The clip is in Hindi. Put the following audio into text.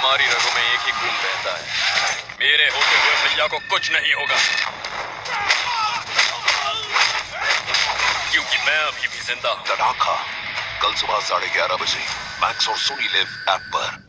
हमारी रगों में एक ही खून बहता है। मेरे होते हुए भैया को कुछ नहीं होगा। क्योंकि मैं अभी भी ज़िंदा हूँ। लड़ाखा, कल सुबह साढ़े ग्यारह बजे मैक्स और सोनी लिव ऐप पर।